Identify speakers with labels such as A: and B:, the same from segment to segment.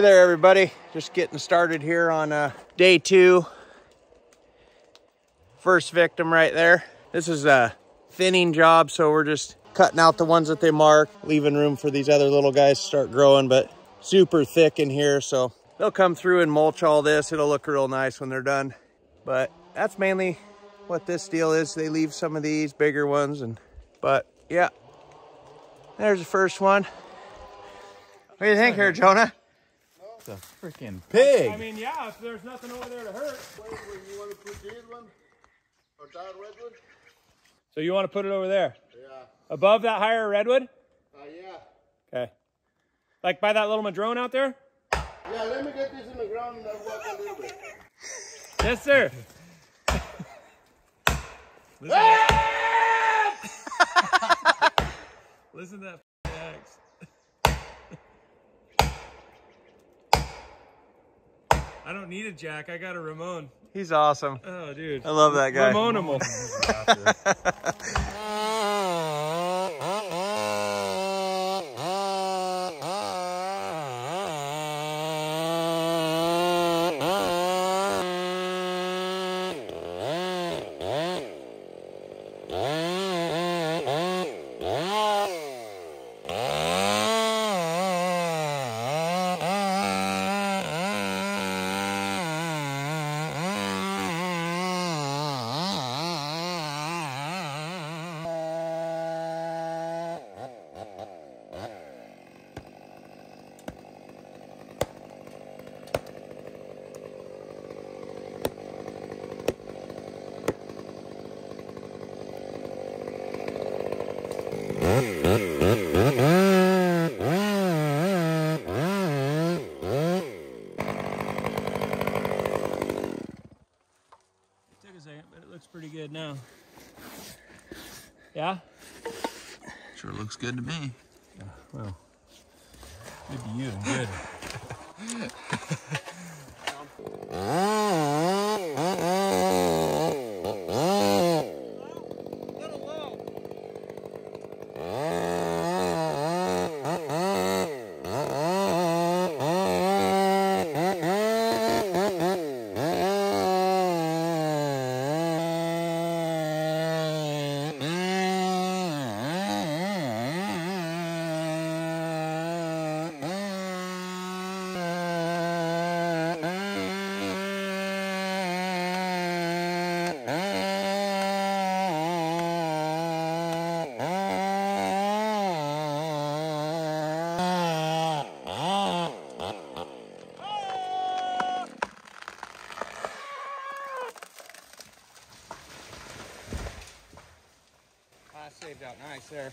A: Hey there, everybody. Just getting started here on uh, day two. First victim right there. This is a thinning job, so we're just cutting out the ones that they mark, leaving room for these other little guys to start growing, but super thick in here, so they'll come through and mulch all this. It'll look real nice when they're done. But that's mainly what this deal is. They leave some of these bigger ones, and but yeah, there's the first one. What do you think here, Jonah?
B: It's a freaking
C: I mean, yeah, if there's nothing over there to hurt.
D: Wait, wait, you want to put this one? Or that redwood?
C: So you want to put it over there?
D: Yeah.
C: Above that higher redwood?
D: Uh, yeah.
C: Okay. Like by that little madrone out there?
D: Yeah, let me get this in the ground and I'll walk a little bit.
C: Yes, sir. Listen to that axe. I don't need a jack. I got a Ramon.
A: He's awesome.
C: Oh, dude.
A: I love that guy.
C: Ramonable. Took a second, but it looks pretty good now. Yeah?
B: Sure looks good to me.
C: Yeah, well, good to you. Good.
A: there.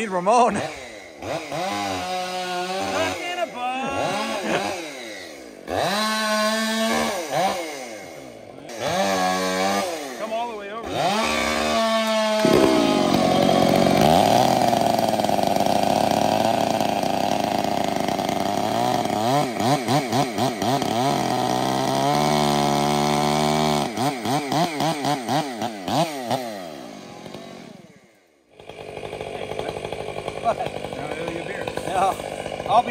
A: need Ramon.
C: Not in a bug. Come all the way over.
A: No,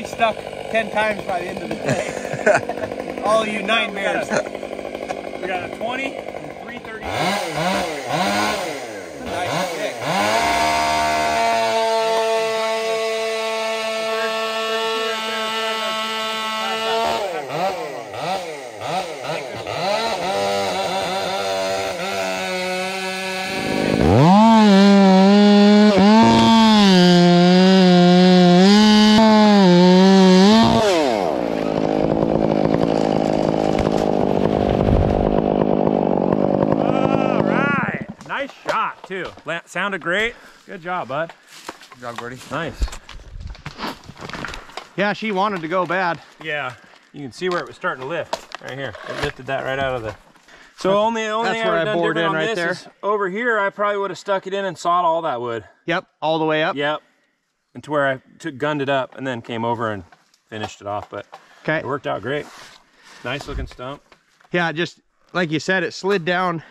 A: Stuck 10 times by the end of the day. All you nightmares.
C: We got a 20 and 330.
A: Nice kick.
C: All right. Nice shot, too. La- sounded great. Good job, bud.
B: Good job, Gordy.
C: Nice.
A: Yeah, she wanted to go bad.
C: Yeah. You can see where it was starting to lift. Right here. It lifted that right out of the. So only only
A: that's
C: thing I
A: where I
C: have done
A: bored
C: different
A: in
C: on
A: right
C: this
A: there.
C: is over here I probably would have stuck it in and sawed all that wood.
A: Yep, all the way up.
C: Yep. And to where I took gunned it up and then came over and finished it off. But
A: Okay.
C: it worked out great. Nice looking stump.
A: Yeah, just like you said, it slid down.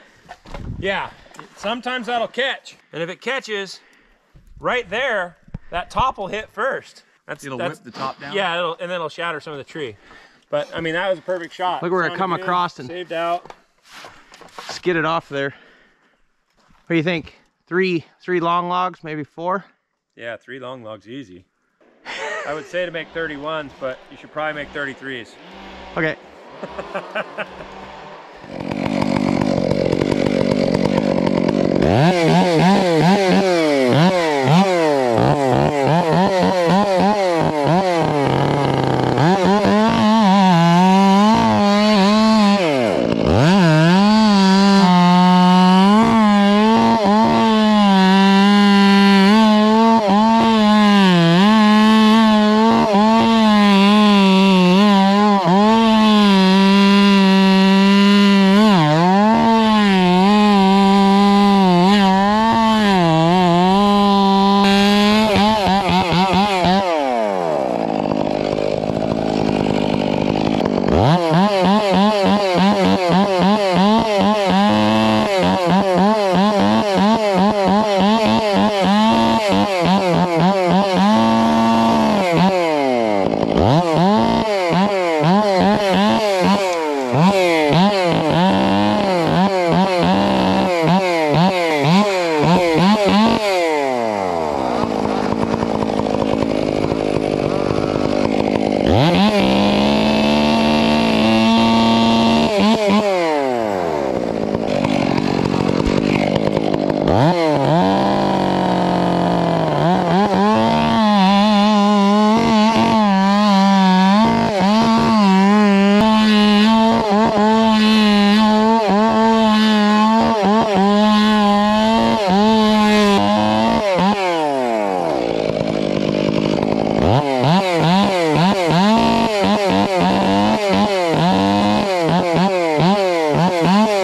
C: Yeah. Sometimes that'll catch. And if it catches right there, that top will hit first. That's
B: It'll
C: that's,
B: whip the top down?
C: Yeah, it'll, and then it'll shatter some of the tree. But I mean, that was a perfect shot.
A: Look where it
C: Sounded
A: come
C: good,
A: across and-
C: saved out.
A: Skid it off there. What do you think? Three, three long logs, maybe four?
C: Yeah, three long logs, easy. I would say to make 31s, but you should probably make 33s.
A: Okay. Wow.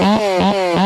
A: Música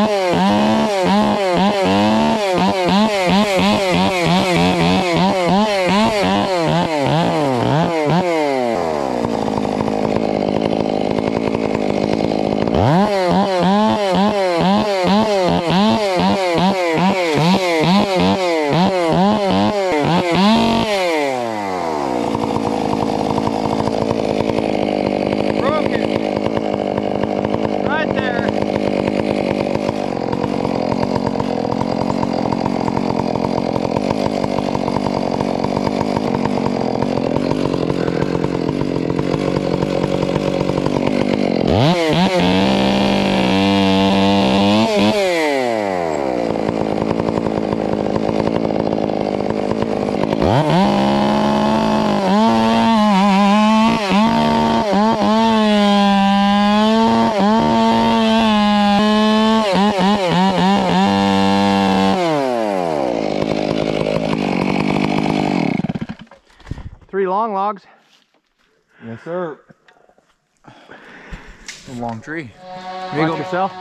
B: Yes, sir. A long tree.
A: You go yourself.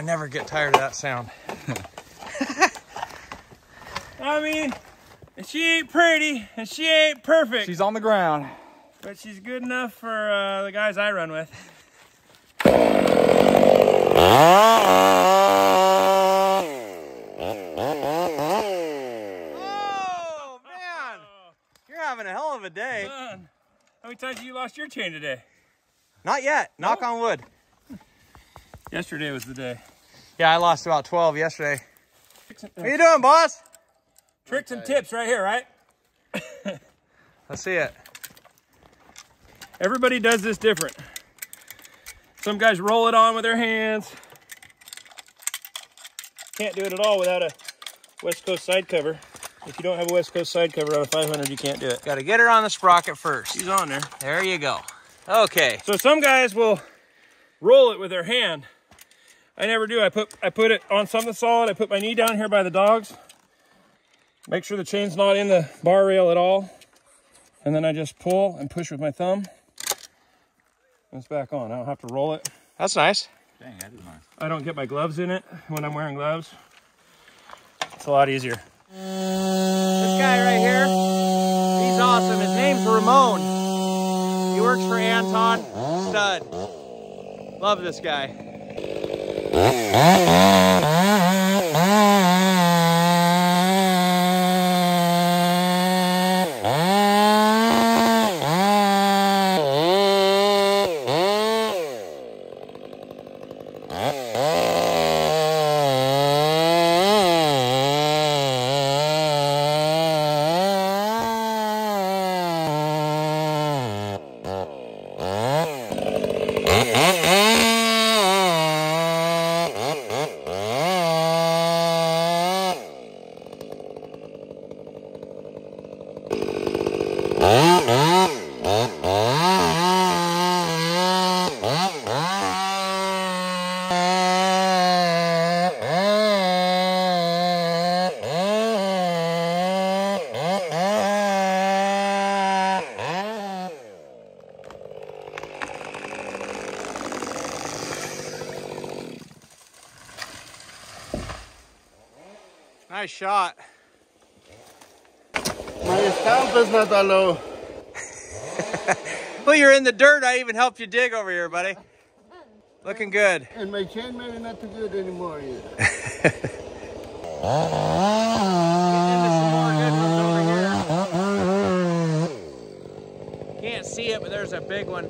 A: I never get tired of that sound.
C: I mean, she ain't pretty and she ain't perfect,
B: She's on the ground.
C: but she's good enough for uh, the guys I run with.
A: Oh, man. You're having a hell of a day.
C: Son, how many times have you lost your chain today?
A: Not yet. Knock on wood.
C: Yesterday was the day.
A: Yeah, I lost about 12 yesterday. What you doing, boss?
C: Tricks and tips right here, right?
A: Let's see it.
C: Everybody does this different. Some guys roll it on with their hands. Can't do it at all without a West Coast side cover. If you don't have a West Coast side cover on a 500, you can't do it.
A: Got to get her on the sprocket first.
C: She's on there.
A: There you go. Okay.
C: So some guys will roll it with their hand. I never do. I put I put it on something solid. I put my knee down here by the dogs. Make sure the chain's not in the bar rail at all. And then I just pull and push with my thumb. And it's back on. I don't have to roll it.
A: That's nice.
B: Dang, that is nice.
C: I don't get my gloves in it when I'm wearing gloves. It's a lot easier.
A: This guy right here, he's awesome. His name's Ramon. He works for Anton. Stud. Love this guy. Oh, Nice shot.
D: My stamp is not low.
A: Well, you're in the dirt. I even helped you dig over here, buddy. Looking good.
D: And my chain maybe not too good anymore either.
A: Getting into some more good ones over here. Can't see it, but there's a big one.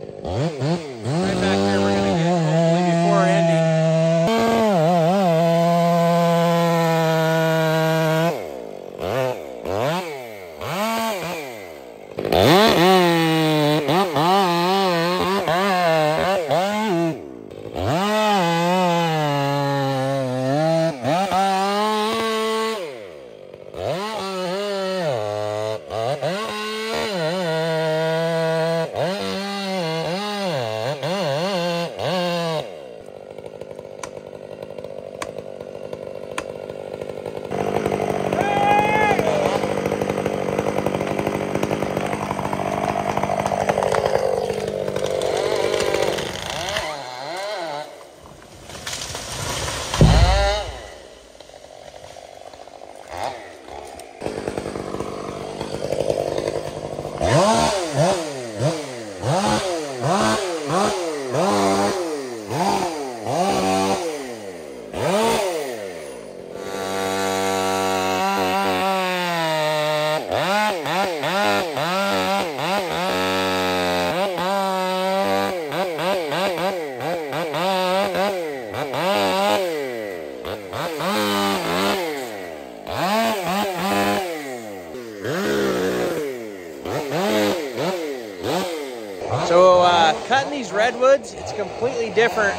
A: It's completely different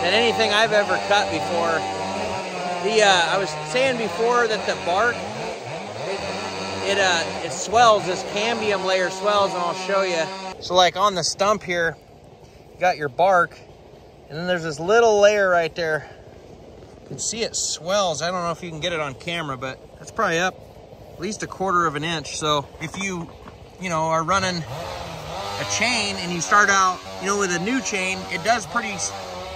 A: than anything I've ever cut before. The uh, I was saying before that the bark it it, uh, it swells. This cambium layer swells, and I'll show you. So like on the stump here, you got your bark, and then there's this little layer right there. You can see it swells. I don't know if you can get it on camera, but that's probably up at least a quarter of an inch. So if you, you know, are running a chain and you start out, you know, with a new chain, it does pretty,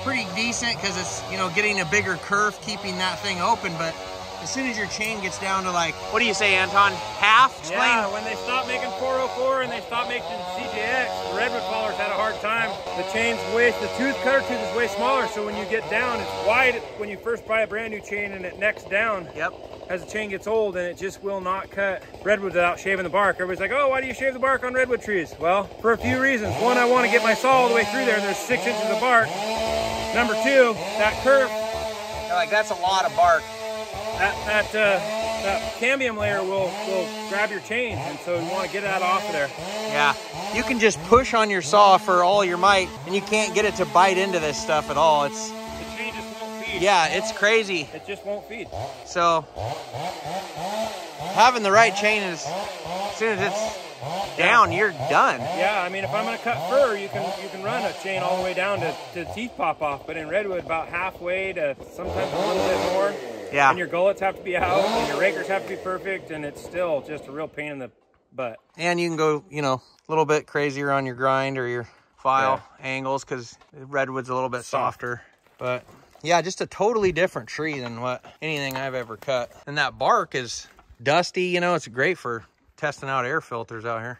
A: pretty decent because it's, you know, getting a bigger curve, keeping that thing open. But as soon as your chain gets down to like, what do you say, Anton? Half? Explain.
C: Yeah, when they stopped making 404 and they stopped making CJX, the redwood fallers had a hard time. The chain's way, the tooth cutter tooth is way smaller, so when you get down, it's wide when you first buy a brand new chain and it necks down.
A: Yep.
C: As the chain gets old and it just will not cut redwood without shaving the bark. Everybody's like, oh, why do you shave the bark on redwood trees? Well, for a few reasons. One, I want to get my saw all the way through there. And there's six inches of bark. Number two, that curve,
A: Like that's a lot of bark.
C: That that uh, that cambium layer will will grab your chain, and so you want to get that off of there.
A: Yeah. You can just push on your saw for all your might and you can't get it to bite into this stuff at all. It's,
C: The chain just won't feed.
A: yeah, it's crazy.
C: It just won't feed.
A: So having the right chain is, as soon as it's down, you're done.
C: Yeah, I mean, if I'm gonna cut fir, you can you can run a chain all the way down to, to teeth pop off. But in redwood, about halfway to sometimes a little bit more.
A: Yeah.
C: And your gullets have to be out, and your rakers have to be perfect, and it's still just a real pain in the butt.
A: And you can go, you know, a little bit crazier on your grind or your file angles because redwood's a little bit softer. But yeah, just a totally different tree than what anything I've ever cut. And that bark is dusty, you know, it's great for testing out air filters out here.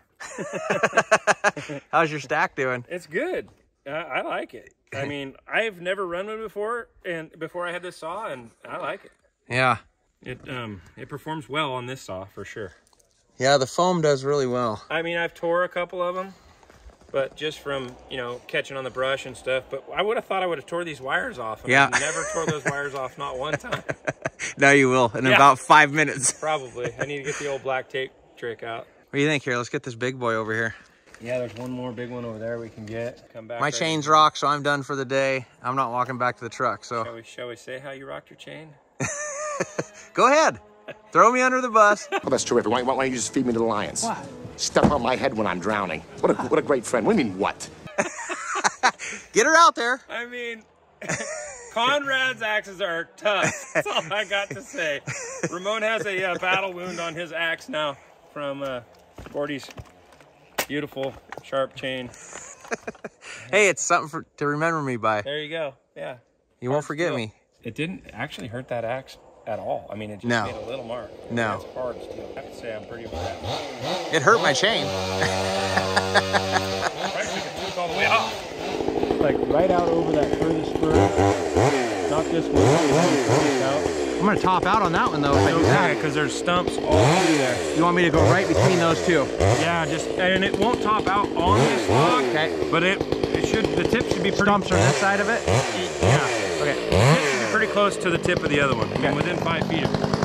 A: How's your stack doing?
C: It's good. I, I like it. I mean, I've never run one before, and before I had this saw, and I like it.
A: Yeah.
C: It um it performs well on this saw for sure.
A: Yeah, the foam does really well.
C: I mean, I've tore a couple of them, but just from you know catching on the brush and stuff. But I would have thought I would have tore these wires off. And
A: Yeah.
C: I never tore those wires off, not one time.
A: Now you will in
C: Yeah.
A: about five minutes.
C: Probably. I need to get the old black tape trick out.
A: What do you think here? Let's get this big boy over here.
C: Yeah, there's one more big one over there we can get. Come back.
A: My
C: right-
A: chain's rock, so I'm done for the day. I'm not walking back to the truck, so
C: Shall we, shall we say how you rocked your chain?
A: go ahead. Throw me under the bus.
E: Well, that's terrific. Why, why don't you just feed me to the lions? What? Step on my head when I'm drowning. What a, what a great friend. What do you mean, what?
A: Get her out there.
C: I mean, Conrad's axes are tough. That's all I got to say. Ramon has a uh, battle wound on his axe now from uh, Gordy's beautiful sharp chain.
A: Hey, it's something for, to remember me by.
C: There you go. Yeah.
A: You won't forget
C: steel.
A: me.
C: It didn't actually hurt that axe at all. I mean, it just
A: No.
C: made a little mark.
A: No.
C: It's hard steel. I have to say I'm pretty impressed.
A: It hurt my chain.
C: Probably took it tooth all the way off. Like right out over that furthest spur. Not this one. This one's out.
A: I'm gonna top out on that one though if I do that.
C: because there's stumps all through there.
A: You want me to go right between those two?
C: Yeah, just and it won't top out on this log.
A: Okay.
C: But it it should the tip should be pretty
A: Stumps on this side of it?
C: Yeah.
A: Okay.
C: The tip should be pretty close to the tip of the other one. I mean, within five feet of it.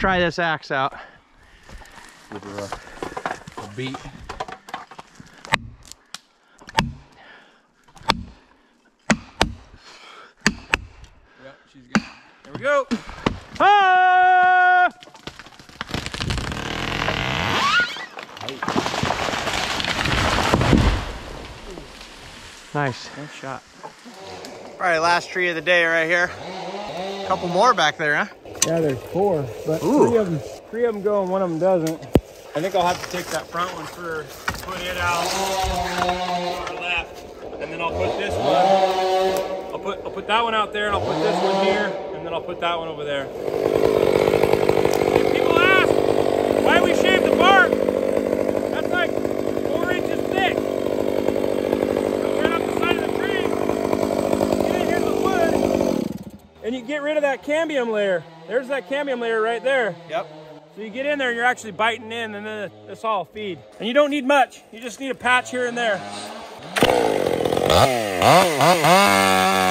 A: Try this axe out.
B: Give her a, a beat. Yep, she's good.
C: Here we go.
A: Ah! Nice.
C: Nice shot.
A: All right, last tree of the day right here. A Couple more back there, huh?
C: Yeah, there's four, but
A: Ooh.
C: three of them, three of them go and one of them doesn't. I think I'll have to take that front one first, put it out far left, and then I'll put this one. I'll put I'll put that one out there, and I'll put this one here, and then I'll put that one over there. If people ask why we shaved the bark, that's like four inches thick. Goes right up the side of the tree. Get in here the wood, and you get rid of that cambium layer. There's that cambium layer right there.
A: Yep.
C: So you get in there and you're actually biting in and then it's all feed. And you don't need much. You just need a patch here and there.
A: Uh, uh, uh,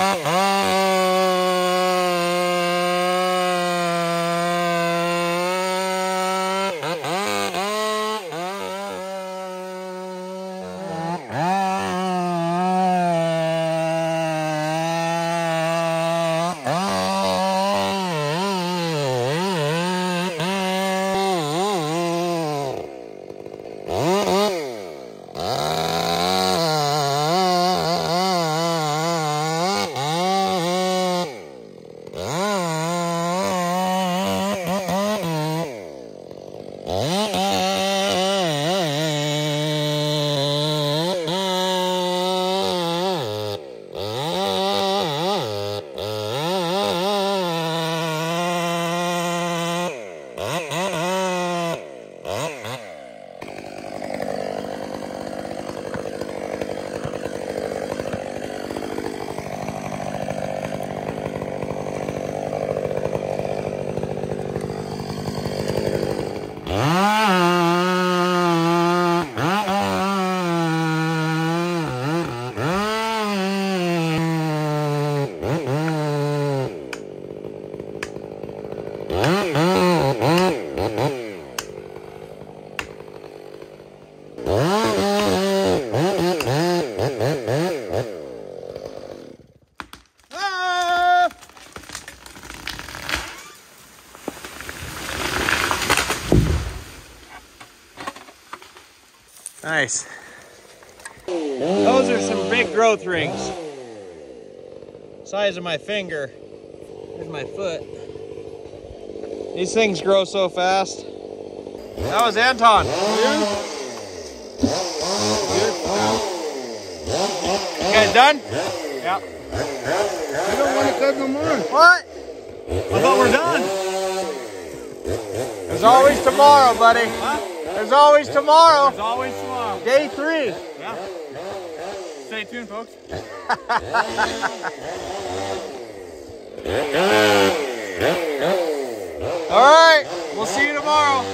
A: Nice. Those are some big growth rings. Size of my finger. Here's my foot. These things grow so fast. That was Anton. You guys done? Yeah.
D: You don't want to cut no more.
A: What? I thought we're done. There's always tomorrow, buddy. There's always tomorrow.
C: As always tomorrow.
A: Day three. Yeah.
C: Stay tuned, folks.
A: All right. We'll see you tomorrow.